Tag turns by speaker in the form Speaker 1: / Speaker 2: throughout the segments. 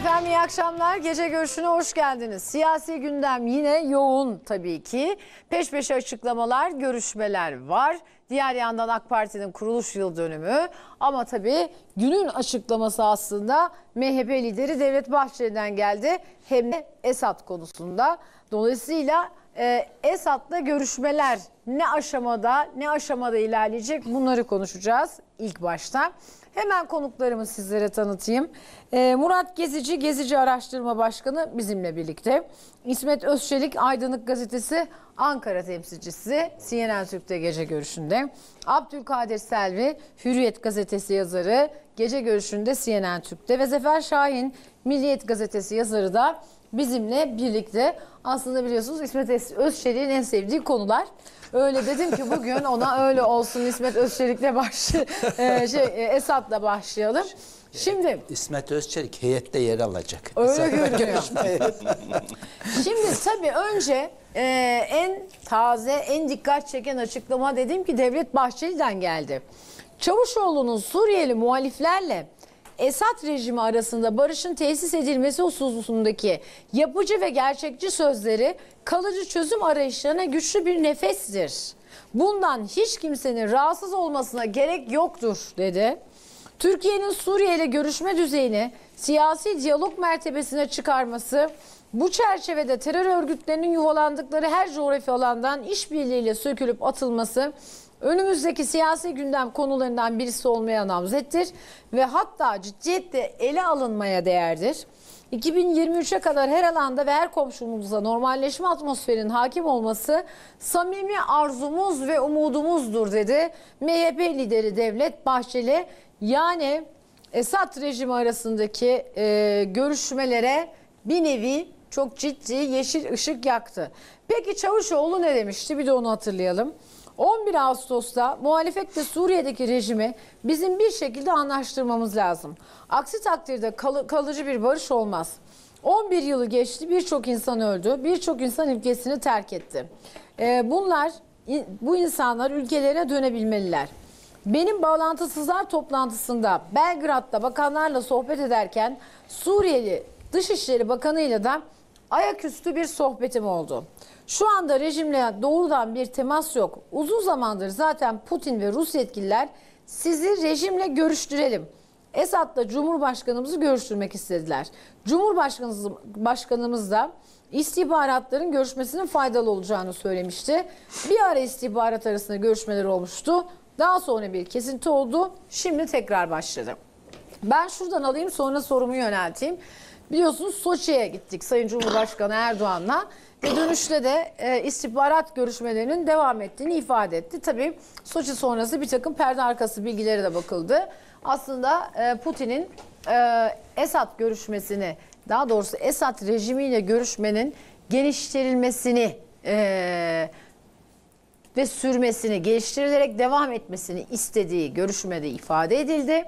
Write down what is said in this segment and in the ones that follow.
Speaker 1: Efendim iyi akşamlar. Gece görüşüne hoş geldiniz. Siyasi gündem yine yoğun tabii ki. Peş peşe açıklamalar, görüşmeler var. Diğer yandan AK Parti'nin kuruluş yıl dönümü. Ama tabii günün açıklaması aslında MHP lideri Devlet Bahçeli'den geldi. Hem de Esad konusunda. Dolayısıyla e, Esad'la görüşmeler ne aşamada ne aşamada ilerleyecek bunları konuşacağız ilk başta. Hemen konuklarımı sizlere tanıtayım. Ee, Murat Gezici, Gezici Araştırma Başkanı bizimle birlikte. İsmet Özçelik, Aydınlık Gazetesi Ankara temsilcisi CNN Türk'te gece görüşünde. Abdülkadir Selvi, Hürriyet Gazetesi yazarı gece görüşünde CNN Türk'te. Ve Zafer Şahin, Milliyet Gazetesi yazarı da bizimle birlikte. Aslında biliyorsunuz İsmet Özçelik'in en sevdiği konular. Öyle dedim ki bugün ona öyle olsun İsmet Özçelik'le baş e, şey e, Esat'la başlayalım. Şimdi
Speaker 2: İsmet Özçelik heyette yer alacak.
Speaker 1: öyle görünüyor. Şimdi tabii önce e, en taze, en dikkat çeken açıklama dedim ki Devlet Bahçeli'den geldi. Çavuşoğlu'nun Suriyeli muhaliflerle Esad rejimi arasında barışın tesis edilmesi hususundaki yapıcı ve gerçekçi sözleri kalıcı çözüm arayışlarına güçlü bir nefestir. Bundan hiç kimsenin rahatsız olmasına gerek yoktur dedi. Türkiye'nin Suriye ile görüşme düzeyini siyasi diyalog mertebesine çıkarması, bu çerçevede terör örgütlerinin yuvalandıkları her coğrafi alandan işbirliğiyle sökülüp atılması önümüzdeki siyasi gündem konularından birisi olmaya namzettir ve hatta ciddiyetle ele alınmaya değerdir. 2023'e kadar her alanda ve her komşumuzda normalleşme atmosferinin hakim olması samimi arzumuz ve umudumuzdur dedi MHP lideri Devlet Bahçeli. Yani Esad rejimi arasındaki e, görüşmelere bir nevi çok ciddi yeşil ışık yaktı. Peki Çavuşoğlu ne demişti? Bir de onu hatırlayalım. 11 Ağustos'ta muhalefetle Suriye'deki rejimi bizim bir şekilde anlaştırmamız lazım. Aksi takdirde kalı- kalıcı bir barış olmaz. 11 yılı geçti birçok insan öldü, birçok insan ülkesini terk etti. Ee, bunlar, bu insanlar ülkelerine dönebilmeliler. Benim bağlantısızlar toplantısında Belgrad'da bakanlarla sohbet ederken Suriyeli Dışişleri Bakanı ile de ayaküstü bir sohbetim oldu. Şu anda rejimle doğrudan bir temas yok. Uzun zamandır zaten Putin ve Rus yetkililer sizi rejimle görüştürelim. Esad'la Cumhurbaşkanımızı görüştürmek istediler. Cumhurbaşkanımız başkanımız da istihbaratların görüşmesinin faydalı olacağını söylemişti. Bir ara istihbarat arasında görüşmeler olmuştu. Daha sonra bir kesinti oldu. Şimdi tekrar başladı. Ben şuradan alayım sonra sorumu yönelteyim. Biliyorsunuz Soçi'ye gittik Sayın Cumhurbaşkanı Erdoğan'la ve dönüşte de e, istihbarat görüşmelerinin devam ettiğini ifade etti. Tabii Soçi sonrası bir takım perde arkası bilgilere de bakıldı. Aslında e, Putin'in e, Esad görüşmesini daha doğrusu Esad rejimiyle görüşmenin geliştirilmesini e, ve sürmesini, geliştirilerek devam etmesini istediği görüşmede ifade edildi.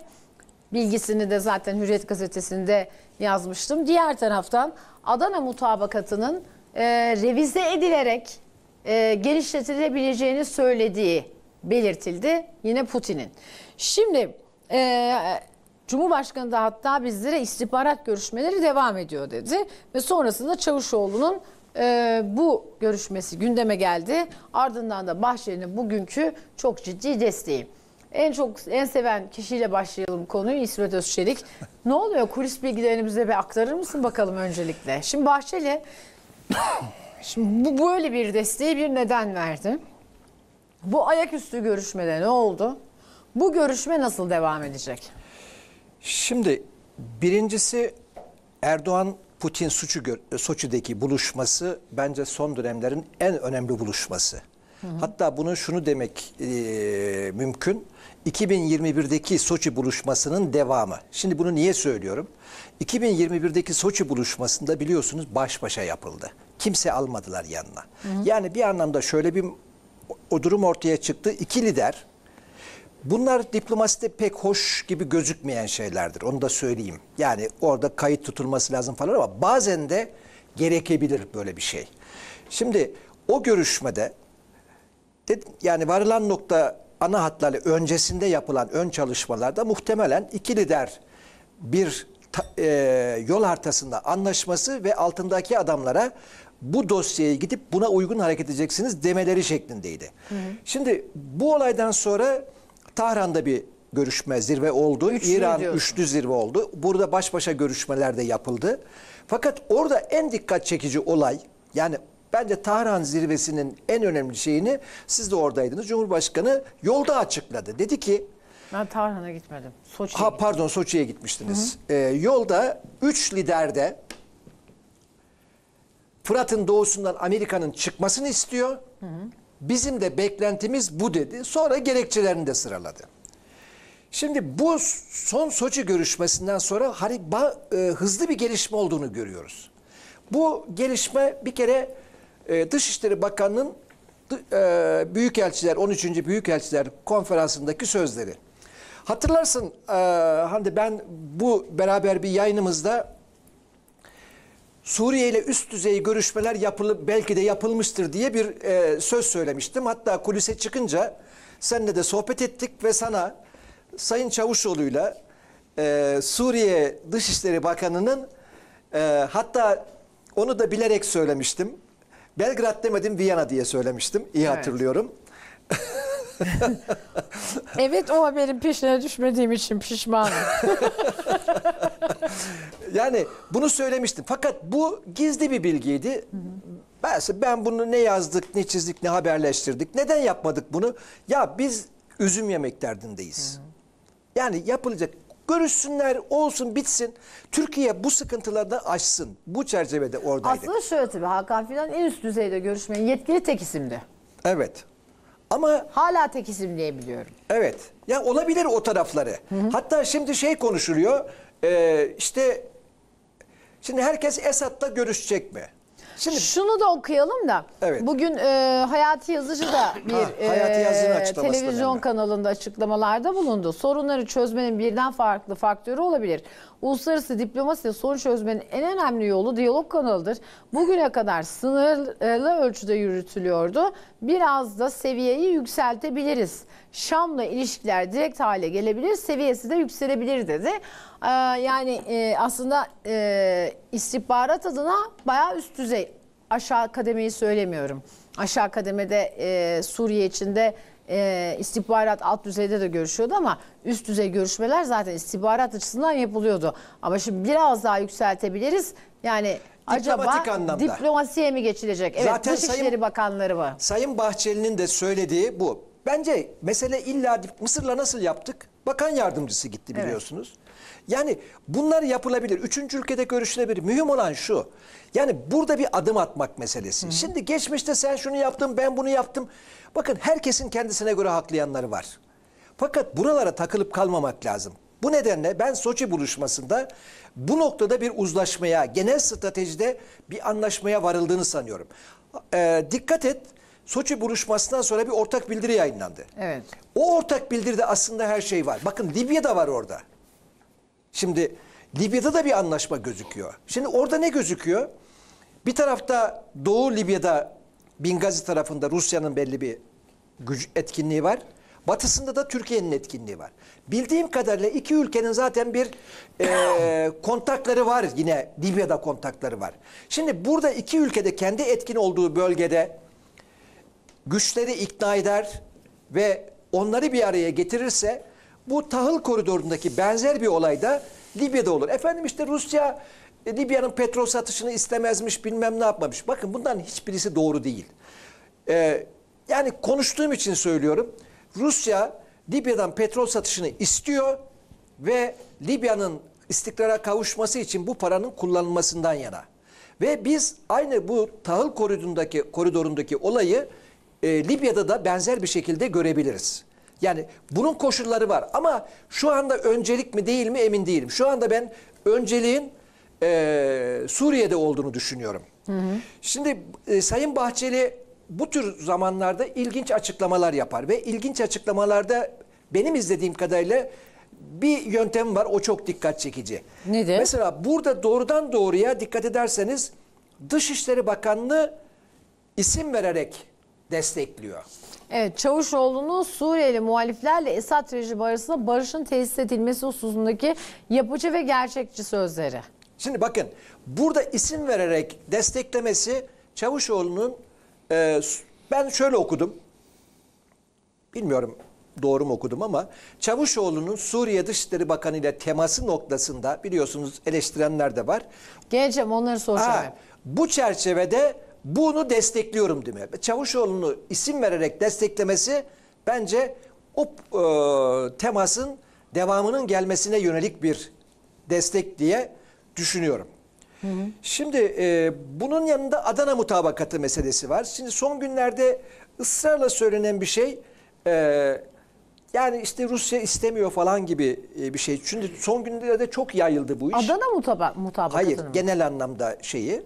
Speaker 1: Bilgisini de zaten Hürriyet gazetesinde yazmıştım. Diğer taraftan Adana mutabakatının e, revize edilerek e, genişletilebileceğini söylediği belirtildi yine Putin'in. Şimdi e, Cumhurbaşkanı da hatta bizlere istihbarat görüşmeleri devam ediyor dedi ve sonrasında Çavuşoğlu'nun e, bu görüşmesi gündeme geldi. Ardından da Bahçeli'nin bugünkü çok ciddi desteği. En çok en seven kişiyle başlayalım konuyu İsmet Özçelik. ne oluyor kulis bilgilerini bize bir aktarır mısın bakalım öncelikle? Şimdi Bahçeli şimdi bu böyle bir desteği bir neden verdi. Bu ayaküstü görüşmede ne oldu? Bu görüşme nasıl devam edecek?
Speaker 3: Şimdi birincisi Erdoğan Putin Soçi'deki buluşması bence son dönemlerin en önemli buluşması. Hatta bunu şunu demek e, mümkün. 2021'deki Soçi buluşmasının devamı. Şimdi bunu niye söylüyorum? 2021'deki Soçi buluşmasında biliyorsunuz baş başa yapıldı. Kimse almadılar yanına. Yani bir anlamda şöyle bir o durum ortaya çıktı. İki lider Bunlar diplomaside pek hoş gibi gözükmeyen şeylerdir. Onu da söyleyeyim. Yani orada kayıt tutulması lazım falan ama bazen de gerekebilir böyle bir şey. Şimdi o görüşmede dedim, yani varılan nokta ana hatlarla öncesinde yapılan ön çalışmalarda muhtemelen iki lider bir ta- e, yol haritasında anlaşması ve altındaki adamlara bu dosyaya gidip buna uygun hareket edeceksiniz demeleri şeklindeydi. Şimdi bu olaydan sonra Tahran'da bir görüşme zirve oldu.
Speaker 1: Üçlü
Speaker 3: İran
Speaker 1: diyorsun.
Speaker 3: üçlü zirve oldu. Burada baş başa görüşmeler de yapıldı. Fakat orada en dikkat çekici olay yani bence Tahran zirvesinin en önemli şeyini siz de oradaydınız. Cumhurbaşkanı yolda açıkladı. Dedi ki
Speaker 1: Ben Tarhan'a gitmedim. Soçi'ye
Speaker 3: Ha
Speaker 1: gittim.
Speaker 3: pardon Soçi'ye gitmiştiniz. Ee, yolda üç lider de Fırat'ın doğusundan Amerika'nın çıkmasını istiyor. Bizim de beklentimiz bu dedi. Sonra gerekçelerini de sıraladı. Şimdi bu son Soçi görüşmesinden sonra hani e, hızlı bir gelişme olduğunu görüyoruz. Bu gelişme bir kere e, Dışişleri Bakanı'nın e, Büyükelçiler 13. Büyükelçiler konferansındaki sözleri. Hatırlarsın e, hani ben bu beraber bir yayınımızda Suriye ile üst düzey görüşmeler yapılıp belki de yapılmıştır diye bir e, söz söylemiştim. Hatta kulise çıkınca seninle de sohbet ettik ve sana Sayın Çavuşoğlu'yla e, Suriye Dışişleri Bakanı'nın e, hatta onu da bilerek söylemiştim. Belgrad demedim Viyana diye söylemiştim. İyi
Speaker 1: Evet.
Speaker 3: hatırlıyorum.
Speaker 1: Evet o haberin peşine düşmediğim için pişmanım.
Speaker 3: Yani bunu söylemiştim. Fakat bu gizli bir bilgiydi. Ben, ben bunu ne yazdık, ne çizdik, ne haberleştirdik. Neden yapmadık bunu? Ya biz üzüm yemek derdindeyiz. Yani yapılacak. Görüşsünler, olsun, bitsin. Türkiye bu sıkıntılarda aşsın. Bu çerçevede oradaydık.
Speaker 1: Aslında şöyle tabii Hakan Fidan en üst düzeyde görüşmenin yetkili tek isimdi.
Speaker 3: Evet. Ama
Speaker 1: Hala tek isim diye biliyorum.
Speaker 3: Evet. Ya olabilir o tarafları. Hatta şimdi şey konuşuluyor. e, işte şimdi herkes Esad'la görüşecek mi? Şimdi
Speaker 1: Şunu da okuyalım da.
Speaker 3: Evet.
Speaker 1: Bugün e, Hayati Yazıcı da bir
Speaker 3: Ha, Hayati
Speaker 1: e, televizyon kanalında açıklamalarda bulundu. Sorunları çözmenin birden farklı faktörü olabilir. Uluslararası diplomaside sorun çözmenin en önemli yolu diyalog kanalıdır. Bugüne kadar sınırlı ölçüde yürütülüyordu. Biraz da seviyeyi yükseltebiliriz. Şam'la ilişkiler direkt hale gelebilir, seviyesi de yükselebilir dedi. Ee, yani e, aslında e, istihbarat adına bayağı üst düzey aşağı kademeyi söylemiyorum. Aşağı kademede e, Suriye içinde e, istihbarat alt düzeyde de görüşüyordu ama üst düzey görüşmeler zaten istihbarat açısından yapılıyordu. Ama şimdi biraz daha yükseltebiliriz. Yani acaba
Speaker 3: anlamda.
Speaker 1: diplomasiye mi geçilecek? Evet
Speaker 3: Zaten
Speaker 1: Dışişleri
Speaker 3: Sayın-
Speaker 1: Bakanları mı?
Speaker 3: Sayın Bahçeli'nin de söylediği bu. Bence mesele illa Mısır'la nasıl yaptık? Bakan yardımcısı gitti
Speaker 1: Evet.
Speaker 3: Yani bunlar yapılabilir. Üçüncü ülkede görüşülebilir. Mühim olan şu. Yani burada bir adım atmak meselesi. Şimdi geçmişte sen şunu yaptın, ben bunu yaptım. Bakın herkesin kendisine göre haklayanları var. Fakat buralara takılıp kalmamak lazım. Bu nedenle ben Soçi buluşmasında bu noktada bir uzlaşmaya, genel stratejide bir anlaşmaya varıldığını sanıyorum. Ee, dikkat et, Soçi buluşmasından sonra bir ortak bildiri yayınlandı.
Speaker 1: Evet.
Speaker 3: O ortak bildiride aslında her şey var. Bakın Libya da var orada. Şimdi Libya'da da bir anlaşma gözüküyor. Şimdi orada ne gözüküyor? Bir tarafta Doğu Libya'da Bingazi tarafında Rusya'nın belli bir güç etkinliği var. Batısında da Türkiye'nin etkinliği var. Bildiğim kadarıyla iki ülkenin zaten bir e, kontakları var yine Libya'da kontakları var. Şimdi burada iki ülkede kendi etkin olduğu bölgede güçleri ikna eder ve onları bir araya getirirse bu tahıl koridorundaki benzer bir olay da Libya'da olur. Efendim işte Rusya e, Libya'nın petrol satışını istemezmiş bilmem ne yapmamış. Bakın bundan hiçbirisi doğru değil. Ee, yani konuştuğum için söylüyorum. Rusya Libya'dan petrol satışını istiyor ve Libya'nın istikrara kavuşması için bu paranın kullanılmasından yana. Ve biz aynı bu tahıl koridorundaki koridorundaki olayı e, Libya'da da benzer bir şekilde görebiliriz. Yani bunun koşulları var ama şu anda öncelik mi değil mi emin değilim. Şu anda ben önceliğin e, Suriye'de olduğunu düşünüyorum. Şimdi e, Sayın Bahçeli bu tür zamanlarda ilginç açıklamalar yapar ve ilginç açıklamalarda benim izlediğim kadarıyla bir yöntem var o çok dikkat çekici.
Speaker 1: Nedir?
Speaker 3: Mesela burada doğrudan doğruya dikkat ederseniz Dışişleri Bakanlığı isim vererek destekliyor.
Speaker 1: Evet, Çavuşoğlu'nun Suriyeli muhaliflerle Esad rejimi arasında barışın tesis edilmesi hususundaki yapıcı ve gerçekçi sözleri.
Speaker 3: Şimdi bakın burada isim vererek desteklemesi Çavuşoğlu'nun e, ben şöyle okudum. Bilmiyorum doğru mu okudum ama Çavuşoğlu'nun Suriye Dışişleri Bakanı ile teması noktasında biliyorsunuz eleştirenler de var.
Speaker 1: Geleceğim onları soracağım.
Speaker 3: Ha, bu çerçevede bunu destekliyorum demiyor. Çavuşoğlu'nu isim vererek desteklemesi bence o e, temasın devamının gelmesine yönelik bir destek diye düşünüyorum. Şimdi e, bunun yanında Adana mutabakatı meselesi var. Şimdi son günlerde ısrarla söylenen bir şey e, yani işte Rusya istemiyor falan gibi e, bir şey. Çünkü son günlerde çok yayıldı bu iş.
Speaker 1: Adana mutaba mutabakatını
Speaker 3: Hayır,
Speaker 1: mı?
Speaker 3: genel anlamda şeyi.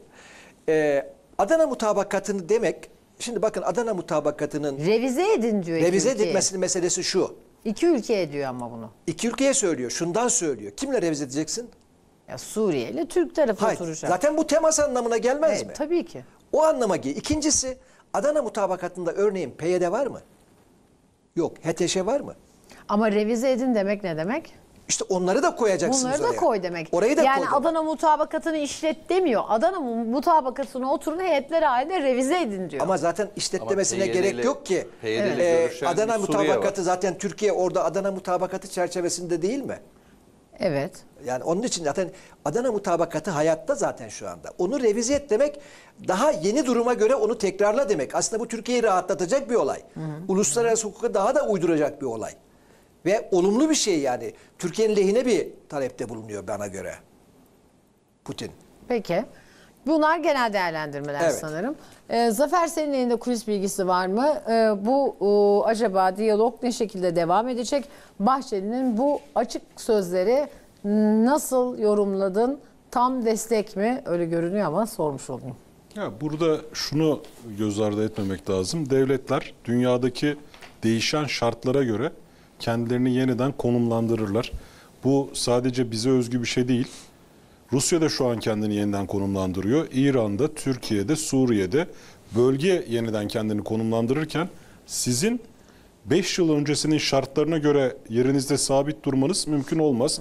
Speaker 3: Ee, Adana mutabakatını demek, şimdi bakın Adana mutabakatının
Speaker 1: Revize edin diyor iki
Speaker 3: revize
Speaker 1: ülkeye.
Speaker 3: edilmesinin meselesi şu.
Speaker 1: İki ülkeye diyor ama bunu.
Speaker 3: İki ülkeye söylüyor, şundan söylüyor. Kimle revize edeceksin?
Speaker 1: Ya Suriye ile Türk tarafı
Speaker 3: Hayır,
Speaker 1: oturacak.
Speaker 3: zaten bu temas anlamına gelmez
Speaker 1: Evet,
Speaker 3: mi?
Speaker 1: Tabii ki.
Speaker 3: O anlama geliyor. İkincisi, Adana mutabakatında örneğin PYD var mı? Yok. HTŞ var mı?
Speaker 1: Ama revize edin demek ne demek?
Speaker 3: İşte onları da koyacaksınız
Speaker 1: Bunları da
Speaker 3: oraya.
Speaker 1: koy demek.
Speaker 3: Orayı da
Speaker 1: yani
Speaker 3: koy demek.
Speaker 1: Adana mutabakatını işlet demiyor. Adana mu- mutabakatını oturun heyetler halinde revize edin diyor.
Speaker 3: Ama zaten işletmemesine
Speaker 2: Ama
Speaker 3: gerek
Speaker 2: PYD'li
Speaker 3: yok ki.
Speaker 2: PYD'li
Speaker 3: Ee,
Speaker 2: görüşen
Speaker 3: Adana
Speaker 2: bir Suriye
Speaker 3: mutabakatı
Speaker 2: var.
Speaker 3: zaten Türkiye orada Adana mutabakatı çerçevesinde değil mi?
Speaker 1: evet.
Speaker 3: Yani onun için zaten Adana mutabakatı hayatta zaten şu anda. Onu revize et demek daha yeni duruma göre onu tekrarla demek. Aslında bu Türkiye'yi rahatlatacak bir olay. Uluslararası hukuka daha da uyduracak bir olay. Ve olumlu bir şey yani. Türkiye'nin lehine bir talepte bulunuyor bana göre. Putin.
Speaker 1: Peki. Bunlar genel değerlendirmeler
Speaker 3: Evet.
Speaker 1: sanırım. Ee, Zafer senin elinde kulis bilgisi var mı? Ee, bu e, acaba diyalog ne şekilde devam edecek? Bahçeli'nin bu açık sözleri nasıl yorumladın? Tam destek mi? Öyle görünüyor ama sormuş olayım.
Speaker 4: Ya burada şunu göz ardı etmemek lazım. Devletler dünyadaki değişen şartlara göre kendilerini yeniden konumlandırırlar. Bu sadece bize özgü bir şey değil. Rusya da şu an kendini yeniden konumlandırıyor. İran'da, Türkiye'de, Suriye'de bölge yeniden kendini konumlandırırken sizin 5 yıl öncesinin şartlarına göre yerinizde sabit durmanız mümkün olmaz.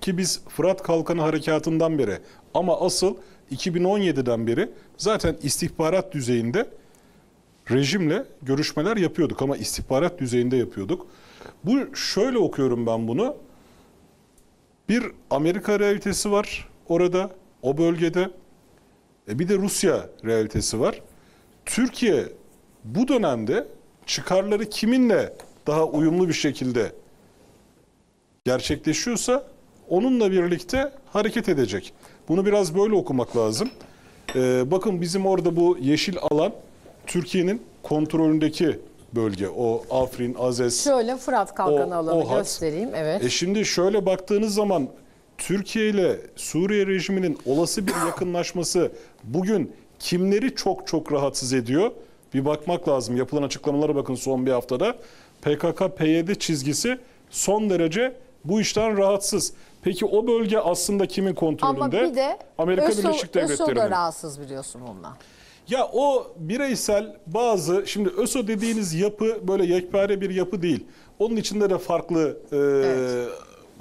Speaker 4: Ki biz Fırat Kalkanı Harekatı'ndan beri ama asıl 2017'den beri zaten istihbarat düzeyinde rejimle görüşmeler yapıyorduk ama istihbarat düzeyinde yapıyorduk. Bu şöyle okuyorum ben bunu. Bir Amerika realitesi var orada, o bölgede. E bir de Rusya realitesi var. Türkiye bu dönemde çıkarları kiminle daha uyumlu bir şekilde gerçekleşiyorsa onunla birlikte hareket edecek. Bunu biraz böyle okumak lazım. Ee, bakın bizim orada bu yeşil alan Türkiye'nin kontrolündeki bölge. O Afrin, Azez,
Speaker 1: Şöyle Fırat Kalkanı
Speaker 4: O-
Speaker 1: alanı
Speaker 4: o hat.
Speaker 1: göstereyim. Evet.
Speaker 4: e şimdi şöyle baktığınız zaman Türkiye ile Suriye rejiminin olası bir yakınlaşması bugün kimleri çok çok rahatsız ediyor? Bir bakmak lazım. Yapılan açıklamalara bakın son bir haftada. PKK-PYD çizgisi son derece bu işten rahatsız. Peki o bölge aslında kimin kontrolünde?
Speaker 1: Ama bir de
Speaker 4: Amerika
Speaker 1: ÖSO,
Speaker 4: Birleşik
Speaker 1: ÖSO da
Speaker 4: Devletleri'nin.
Speaker 1: rahatsız biliyorsun bundan.
Speaker 4: Ya o bireysel bazı şimdi ÖSO dediğiniz yapı böyle yekpare bir yapı değil. Onun içinde de farklı e,
Speaker 1: Evet.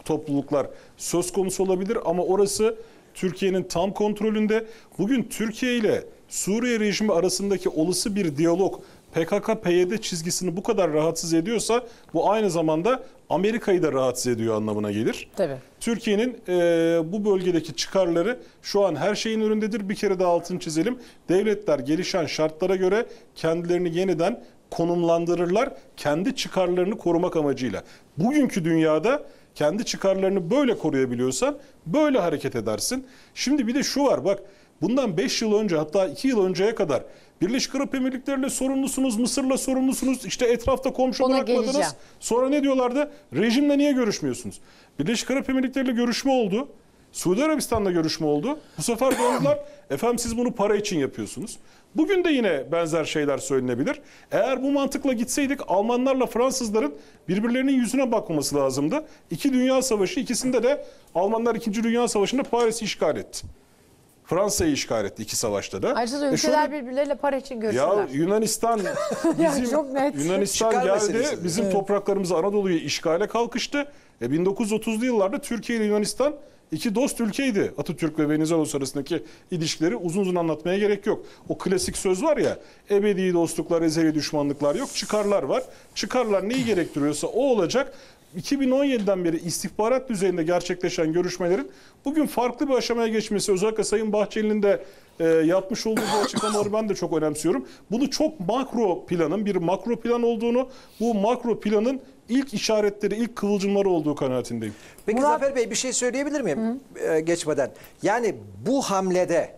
Speaker 4: topluluklar söz konusu olabilir ama orası Türkiye'nin tam kontrolünde. Bugün Türkiye ile Suriye rejimi arasındaki olası bir diyalog PKK-PYD çizgisini bu kadar rahatsız ediyorsa bu aynı zamanda Amerika'yı da rahatsız ediyor anlamına gelir.
Speaker 1: Tabii.
Speaker 4: Türkiye'nin e, bu bölgedeki çıkarları şu an her şeyin önündedir. Bir kere daha altını çizelim. Devletler gelişen şartlara göre kendilerini yeniden konumlandırırlar. Kendi çıkarlarını korumak amacıyla. Bugünkü dünyada kendi çıkarlarını böyle koruyabiliyorsan böyle hareket edersin. Şimdi bir de şu var bak bundan 5 yıl önce hatta 2 yıl önceye kadar Birleşik Arap Emirlikleri'yle sorumlusunuz, Mısır'la sorumlusunuz, işte etrafta komşu
Speaker 1: Ona
Speaker 4: bırakmadınız.
Speaker 1: geleceğim.
Speaker 4: Sonra ne diyorlardı? Rejimle niye görüşmüyorsunuz? Birleşik Arap Emirlikleri ile görüşme oldu. Suudi Arabistan'la görüşme oldu. Bu sefer döndüler. Efendim siz bunu para için yapıyorsunuz. Bugün de yine benzer şeyler söylenebilir. Eğer bu mantıkla gitseydik Almanlarla Fransızların birbirlerinin yüzüne bakmaması lazımdı. İki Dünya Savaşı ikisinde de Almanlar 2. Dünya Savaşı'nda Paris'i işgal etti. Fransa'yı işgal etti iki savaşta da.
Speaker 1: Ayrıca da
Speaker 4: E
Speaker 1: ülkeler
Speaker 4: şöyle-
Speaker 1: birbirleriyle para için
Speaker 4: ya
Speaker 1: görüşüyorlar.
Speaker 4: Yunanistan bizim
Speaker 1: çok net.
Speaker 4: Yunanistan
Speaker 3: Çıkar
Speaker 4: geldi
Speaker 3: meselesi.
Speaker 4: bizim topraklarımızı Anadolu'ya işgale kalkıştı. E 1930'lu yıllarda Türkiye ile Yunanistan iki dost ülkeydi. Atatürk ve Venizelos arasındaki ilişkileri uzun uzun anlatmaya gerek yok. O klasik söz var ya ebedi dostluklar, ezeli düşmanlıklar yok. Çıkarlar var. Çıkarlar neyi gerektiriyorsa o olacak. 2017'den beri istihbarat düzeyinde gerçekleşen görüşmelerin bugün farklı bir aşamaya geçmesi özellikle Sayın Bahçeli'nin de e, yapmış olduğu bu açıklamaları ben de çok önemsiyorum. Bunu çok makro planın bir makro plan olduğunu, bu makro planın ilk işaretleri, ilk kıvılcımları olduğu kanaatindeyim.
Speaker 3: Peki
Speaker 1: Murat-
Speaker 3: Zafer Bey bir şey söyleyebilir miyim e, geçmeden? Yani bu hamlede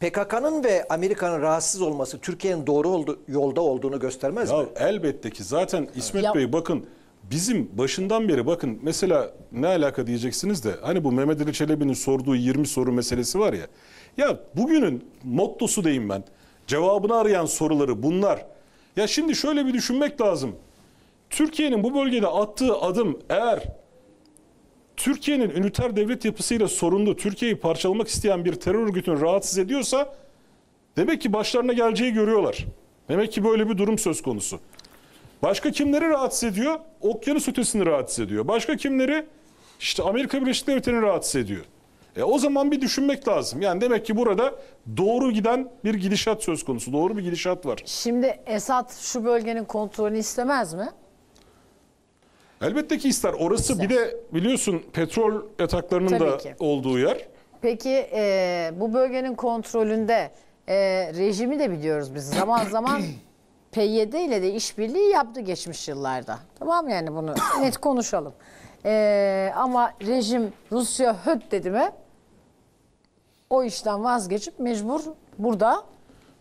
Speaker 3: PKK'nın ve Amerika'nın rahatsız olması Türkiye'nin doğru oldu, yolda olduğunu göstermez
Speaker 4: Ya
Speaker 3: mi?
Speaker 4: elbette ki zaten İsmet
Speaker 1: Ya-
Speaker 4: Bey bakın bizim başından beri bakın mesela ne alaka diyeceksiniz de hani bu Mehmet Ali Çelebi'nin sorduğu 20 soru meselesi var ya. Ya bugünün mottosu diyeyim ben. Cevabını arayan soruları bunlar. Ya şimdi şöyle bir düşünmek lazım. Türkiye'nin bu bölgede attığı adım eğer Türkiye'nin üniter devlet yapısıyla sorunlu, Türkiye'yi parçalamak isteyen bir terör örgütünü rahatsız ediyorsa demek ki başlarına geleceği görüyorlar. Demek ki böyle bir durum söz konusu. Başka kimleri rahatsız ediyor? Okyanus ötesini rahatsız ediyor. Başka kimleri? İşte Amerika Birleşik Devletleri'ni rahatsız ediyor. E o zaman bir düşünmek lazım. Yani demek ki burada doğru giden bir gidişat söz konusu. Doğru bir gidişat var.
Speaker 1: Şimdi Esad şu bölgenin kontrolünü istemez mi?
Speaker 4: Elbette ki ister. Orası bir de biliyorsun petrol yataklarının
Speaker 1: Tabii
Speaker 4: da
Speaker 1: ki.
Speaker 4: olduğu yer.
Speaker 1: Peki e, bu bölgenin kontrolünde e, rejimi de biliyoruz biz. Zaman zaman PYD ile de işbirliği yaptı geçmiş yıllarda. Tamam yani bunu net konuşalım. E, ama rejim Rusya höt dedi mi o işten vazgeçip mecbur burada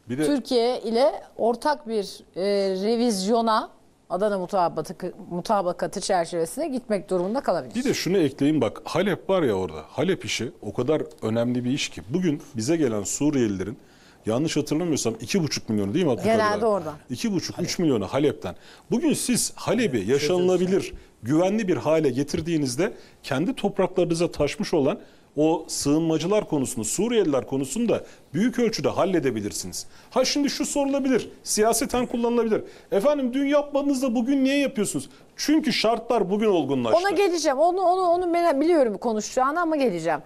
Speaker 4: Bir de
Speaker 1: Türkiye ile ortak bir e, revizyona Adana mutabakatı, mutabakatı çerçevesinde gitmek durumunda kalabilir.
Speaker 4: Bir de şunu ekleyeyim bak Halep var ya orada. Halep işi o kadar önemli bir iş ki. Bugün bize gelen Suriyelilerin yanlış hatırlamıyorsam 2,5 milyonu değil mi abi?
Speaker 1: oradan.
Speaker 4: 2,5-3 milyonu Halep'ten. Bugün siz Halep'i yaşanılabilir, güvenli bir hale getirdiğinizde kendi topraklarınıza taşmış olan o sığınmacılar konusunu, Suriyeliler konusunu da büyük ölçüde halledebilirsiniz. Ha şimdi şu sorulabilir, siyaseten kullanılabilir. Efendim dün yapmadınız da bugün niye yapıyorsunuz? Çünkü şartlar bugün olgunlaştı.
Speaker 1: Ona geleceğim. Onu onu onu ben biliyorum konuşacağını ama geleceğim.